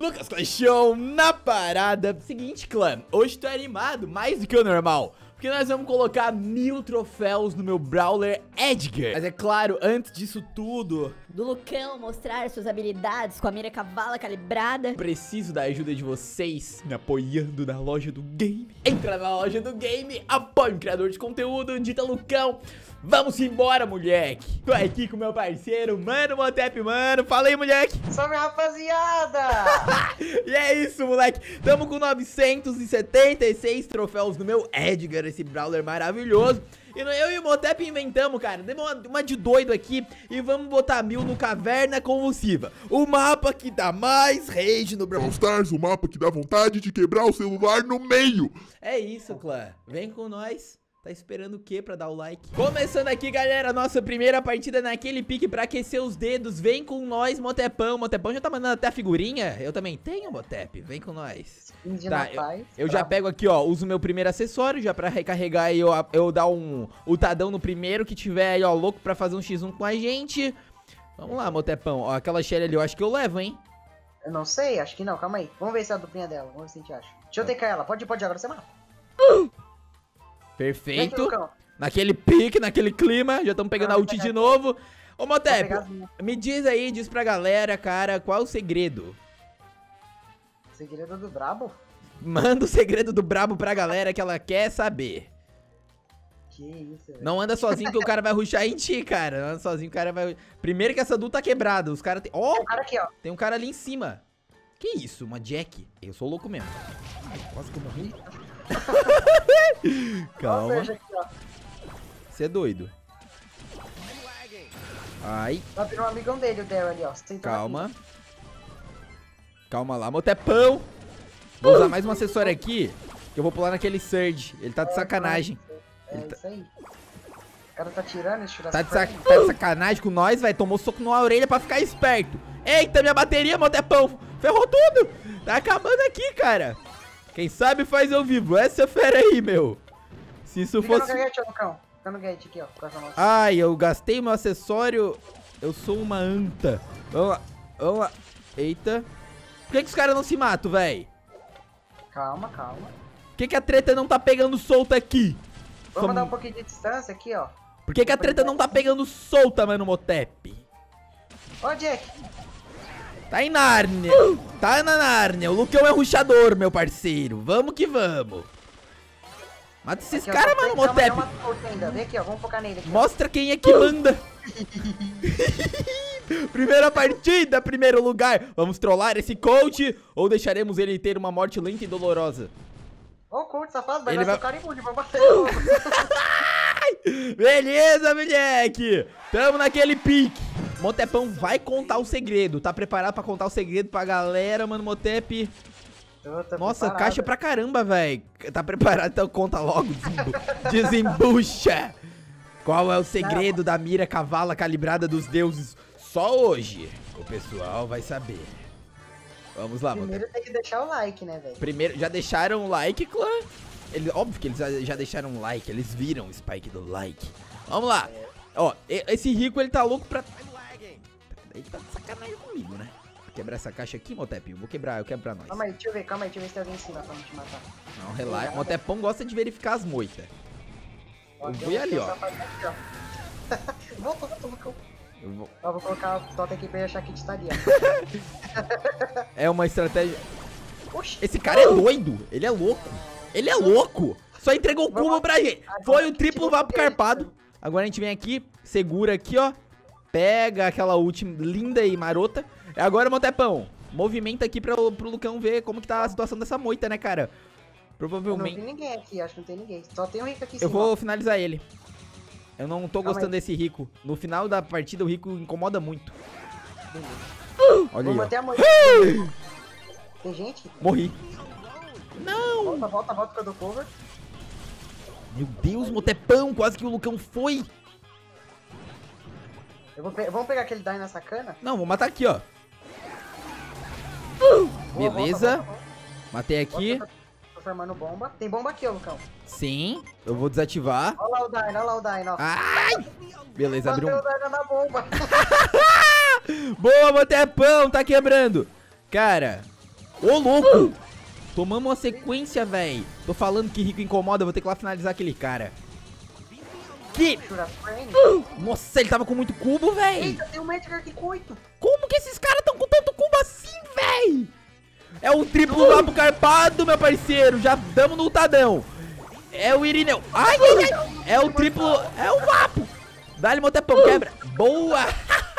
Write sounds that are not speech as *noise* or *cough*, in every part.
Lucas Clashão na parada. Seguinte, clã, hoje tô animado mais do que o normal. Porque nós vamos colocar mil troféus no meu Brawler Edgar. Mas é claro, antes disso tudo, Do Lucão mostrar suas habilidades com a mira cavala calibrada. preciso da ajuda de vocês me apoiando na loja do game. Entra na loja do game, apoie um criador de conteúdo, dita Lucão. Vamos embora, moleque. Tô aqui com meu parceiro, mano Motep, mano. Fala aí, moleque. *laughs* Salve, rapaziada! *laughs* E é isso, moleque. Tamo com 976 troféus no meu Edgar, esse brawler maravilhoso. E eu e o Motep inventamos, cara. Demos uma, uma de doido aqui e vamos botar mil no Caverna Convulsiva. O mapa que dá mais rage no. Brawl Stars, o mapa que dá vontade de quebrar o celular no meio. É isso, clã. Vem com nós. Tá esperando o que pra dar o like? Começando aqui, galera, nossa primeira partida naquele pique pra aquecer os dedos. Vem com nós, Motepão. Motepão já tá mandando até a figurinha. Eu também tenho, Motep. Vem com nós. Tá, Natais. Eu já pego aqui, ó, uso meu primeiro acessório, já pra recarregar e eu, eu dar um ultadão no primeiro que tiver aí, ó, louco pra fazer um x1 com a gente. Vamos lá, Motepão. Ó, aquela Shelly ali eu acho que eu levo, hein? Eu não sei, acho que não, calma aí. Vamos ver se é a duplinha dela, vamos ver se a gente acha. Deixa eu tecar ela, pode pode ir, agora você mata. Perfeito. Naquele pique, naquele clima, já estamos pegando Ah, a ult de novo. Ô, Motep, me diz aí, diz pra galera, cara, qual o segredo? Segredo do Brabo? Manda o segredo do brabo pra galera que ela quer saber. Que isso, velho. Não anda sozinho que o cara vai ruxar em ti, cara. Não anda sozinho, o cara vai. Primeiro que essa duel tá quebrada. Os caras tem. Ó, Tem um cara aqui, ó. tem um cara ali em cima. Que isso? Uma Jack? Eu sou louco mesmo. Ai, quase que eu morri. *laughs* Calma. Você é doido. Ai, Tá um amigão dele, o Daryl ali, ó. Calma. Calma lá, Motepão. Vou usar mais um acessório aqui. Que eu vou pular naquele Surge. Ele tá de sacanagem. aqui. É Ele tá- isso aí. O cara tá tirando esse Tá de, sac- tá de sacanagem com nós, velho. Tomou soco na orelha pra ficar esperto. Eita, minha bateria, Motepão. Ferrou tudo. Tá acabando aqui, cara. Quem sabe faz ao vivo. Essa fera aí, meu. Se isso Fica no fosse... gadget, ó, Lucão. Fica no gadget aqui, ó. Ai, eu gastei meu acessório. Eu sou uma anta. Vamos lá. Vamos lá. Eita. Por que, que os caras não se matam, velho? Calma, calma. Por que, que a treta não tá pegando solta aqui? Vamos Som- dar um pouquinho de distância aqui, ó. Por que, que a treta não tá pegando solta, mano, Motep? Ó, Jack. Tá em Nárnia. Tá na Nárnia. O Lucão é ruxador, meu parceiro. Vamos que vamos. Mata esses caras, tem- mano, Motep. Vem aqui, ó. Vamos focar nele aqui. Mostra quem é que manda. *laughs* Primeira partida, primeiro lugar. Vamos trollar esse coach ou deixaremos ele ter uma morte lenta e dolorosa? O Colt safado, vai Ele dar vai- imune, vai *laughs* bater. Beleza, moleque. Tamo naquele pique. Motepão vai contar o segredo. Tá preparado pra contar o segredo pra galera, mano, Motep? Nossa, preparado. caixa pra caramba, velho. Tá preparado? Então conta logo. desembu- *laughs* Desembucha. Qual é o segredo da mira cavala calibrada dos deuses? Só hoje o pessoal vai saber. Vamos lá, mano. Primeiro tem que deixar o like, né, velho? Primeiro, já deixaram o like, clã? Ele, óbvio que eles já- já deixaram um like, eles viram o spike do like. Vamos lá. Ó, e- esse rico, ele tá louco pra... Ele tá de sacanagem comigo, né? Vou quebrar essa caixa aqui, Motep. Eu Vou quebrar, eu quebro pra nós. Calma aí, deixa eu ver, calma aí, deixa eu ver se tem alguém em cima pra te matar. Não, relaxa. Motepão gosta de verificar as moitas. Eu um ali, ó. *laughs* volta, volta, volta. Eu vou- Ó, vou colocar o Tota aqui pra ele achar que a gente tá ali, ó. *laughs* É uma estratégia... Oxi. Esse cara é doido. Ele é louco. Ele é louco. Só entregou o cubo pra gente. Agora Foi a o triplo não vapo carpado. Agora a gente vem aqui, segura aqui, ó. Pega aquela ult linda e marota. E Agora, Motepão, movimenta aqui pra, pro Lucão ver como que tá a situação dessa moita, né, cara? Eu não vi Provavelmente... ninguém aqui, acho que não tem ninguém. Só tem um rico aqui Eu vou finalizar ele. Eu não tô Calma gostando aí. desse Rico. No final da partida, o Rico incomoda muito. Beleza. Olha aí, a moita. Tem gente? Morri. Não! Volta, volta, volta que eu dou cover. Meu Deus, Motepão, quase que o Lucão foi. Pe- Vamos pegar aquele die nessa cana? Não, vou matar aqui, ó. Boa, Beleza. volta, volta, Matei volta. aqui. Volta, Tô formando bomba. Tem bomba aqui, ó, Lucão. Sim, eu vou desativar. Olha lá o Dyna, olha lá o ó. Ai! Beleza, abriu um. o Dyna na bomba. *laughs* Boa, Motepão, tá quebrando. Cara, ô louco. Tomamos uma sequência, véi. Tô falando que rico incomoda, vou ter que lá finalizar aquele cara. Frame. Nossa, ele tava com muito cubo, véi. Eita, tem um Edgar aqui com oito. Como que esses caras tão com tanto cubo assim, véi? É um triplo vapo carpado, meu parceiro. Já damos no tadão. É o Irineu. Ai, ai, ai. É o triplo. É o vapo. Dá-lhe, Motepão, quebra. Boa.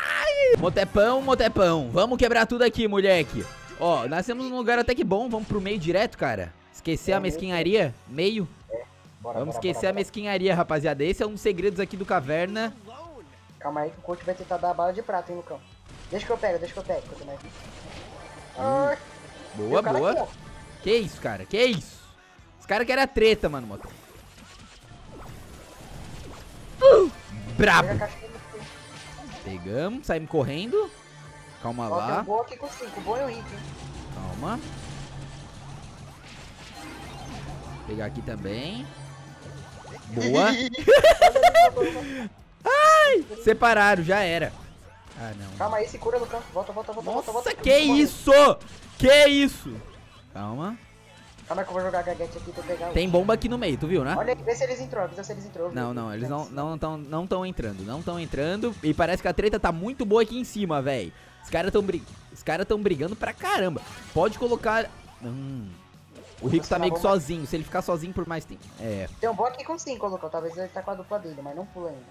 *laughs* Motepão, Motepão. Vamos quebrar tudo aqui, moleque. Ó, nós temos um lugar até que bom. Vamos pro meio direto, cara. Esquecer a mesquinharia. Meio. Bora, Vamos bora, esquecer a bora, mesquinharia, rapaziada. Esse é um dos segredos aqui do caverna. Calma aí que o coach vai tentar dar a bala de prata, hein, Lucão. Deixa que eu pego, deixa que eu pego. mais- Ai, tem Boa, boa. aqui. Que isso, cara? Que isso? Os caras querem a treta, mano, moto. Brabo. A do coach. Pegamos, saímos correndo. Calma Ó, tem lá. um bom aqui com cinco, o bom o Rick, hein. Calma. Pegar aqui também. Boa. *laughs* Separaram, já era. Ah, não. Calma aí, se cura, Lucão. Volta, volta, volta, volta, volta. Nossa, que isso? Que isso? Calma. Calma que eu vou jogar a gaguete aqui pra pegar Tem bomba aqui no meio, tu viu, né? Olha aí, vê se eles entrou, avisa se eles entrou. Não, não, eles não não tão, não tão entrando, não tão entrando. E parece que a treta tá muito boa aqui em cima, velho. Os caras tão bri... Os caras tão brigando pra caramba. Pode colocar Hum. O Rico tá meio que sozinho, se ele ficar sozinho por mais tempo. É, Tem um bom aqui com 5, Lucão. Talvez ele tá com a dupla dele, mas não pula ainda.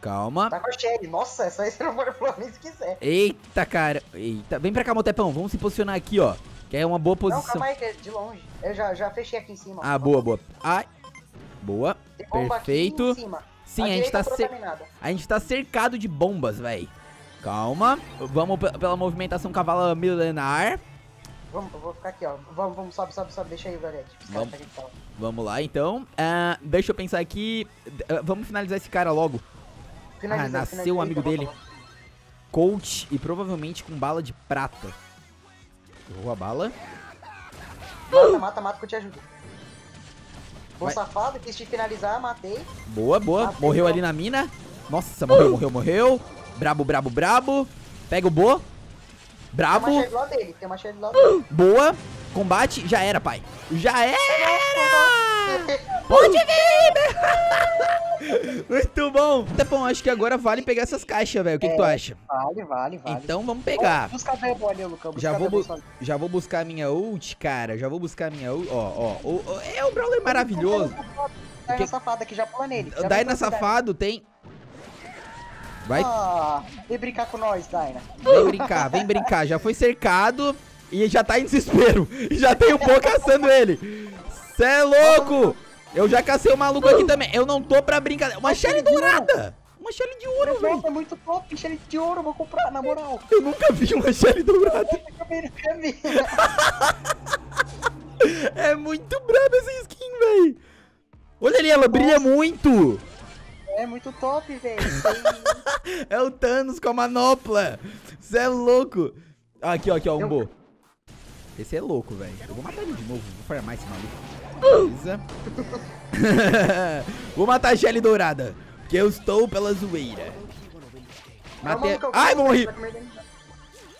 calma. Tá com a Shelly. Nossa, essa aí *laughs* você não pode pular nem se quiser. Eita, cara. Eita, vem pra cá, Motepão. Vamos se posicionar aqui, ó. Que é uma boa Não, posição. calma aí, que é de longe. Eu já, já fechei aqui em cima. Ah, boa, boa. Ai. Boa. Perfeito. Sim, A a gente tá cer-. A gente tá cercado de bombas, véi. Calma. Vamos pe- pela movimentação cavala milenar. Vamos, eu vou ficar aqui, ó. Vamos, vamos, sobe, sobe, sobe. Deixa aí o Garete. Vamos. Vamos. Tá. Vamos lá, então. Ah, deixa eu pensar aqui. Ah, vamos finalizar esse cara logo. Ah, nasceu o amigo volta, dele. Coach e provavelmente com bala de prata. Errou a bala. Mata, mata, mata que eu te ajudo. Bom Vai. safado, quis te finalizar, matei. Boa, boa. Matei, Morreu então. ali na mina. Nossa, morreu, morreu, morreu. Brabo, brabo, brabo. Pega o Bo. Tem Brabo. uma dele, tem uma dele. Boa. Combate. Já era, pai. Já era! *laughs* Pode vir! *laughs* Muito bom. Tá bom, acho que agora vale pegar essas caixas, velho. O que, que tu acha? Vale, vale, vale. Então vamos pegar. Busca a verbo ali, Lucão. Já vou, já vou buscar a minha ult, cara. Já vou buscar a minha ult. Ó, ó. o- é o Brawler maravilhoso. Daina Que- safada aqui, já pula nele. Daina Safado tem. Vai, Ah, vem brincar com nós, Daina. vem brincar, vem brincar. Já foi cercado e já tá em desespero. E *laughs* já tem o Pô caçando ele. Cê é louco! Eu já cacei o maluco aqui também. Eu não tô pra brincadeira. Uma Shelly dourada! Uma Shelly de ouro, velho. Nossa, é muito top, enche de ouro, vou comprar, na moral. Eu nunca vi uma Shelly dourada. *laughs* É muito braba essa skin, velho. Olha ali, ela brilha muito. É muito top, velho. *laughs* É o Thanos com a manopla. Você é louco. Ah, Aqui, ó, aqui, ó, um bo. Esse é louco, velho. Eu vou matar ele de novo. Vou farmar esse maluco. Beleza. *laughs* vou matar a Shelly dourada. Porque eu estou pela zoeira. Matei. Ai, vou morrer.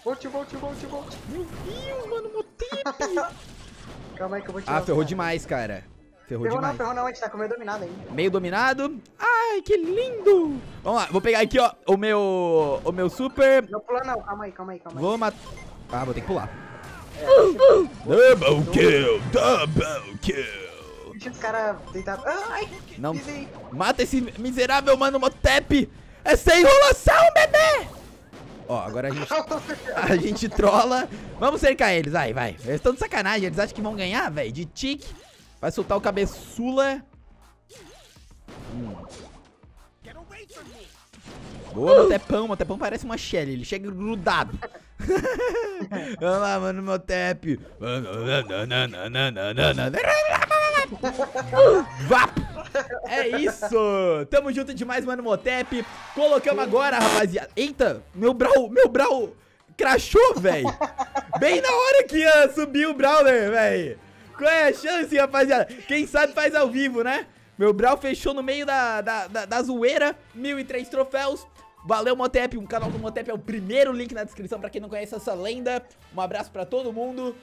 Volte, volte, volte, volte. Meu Deus, mano, Motep. *laughs* Calma aí que eu vou tirar Ah, ferrou demais, cara. Ferrou Ferrou não, demais. ferrou não, a gente tá com meio dominado ainda. Meio dominado. Ai, que lindo. Vamos lá, vou pegar aqui, ó, o meu, o meu super. Não pula não, calma aí, calma aí, calma aí. Vou matar. Ah, vou ter que pular. É, Double kill, double kill. deixa os caras deitar. Ai, Não, pisei. mata esse miserável mano Motep. É sem enrolação, bebê. Ó, agora a gente, *laughs* a gente trola. Vamos cercar eles, vai, vai. Eles estão de sacanagem, eles acham que vão ganhar, velho. De tique. Vai soltar o cabeçula. Hum. Boa, Motepão. Motepão parece uma Shelly, ele chega grudado. *laughs* Vamos lá, mano, Motep. Vapo! É isso! Tamo junto demais, mano, Motep. Colocamos agora, rapaziada. Eita, meu brau, meu brau crashou, velho. Bem na hora que ia subir o Brawler, velho. Qual é a chance, rapaziada? Quem sabe faz ao vivo, né? Meu Brawl fechou no meio da, da, da, da zoeira. 1.003 troféus. Valeu, Motep. O canal do Motep é o primeiro link na descrição pra quem não conhece essa lenda. Um abraço pra todo mundo.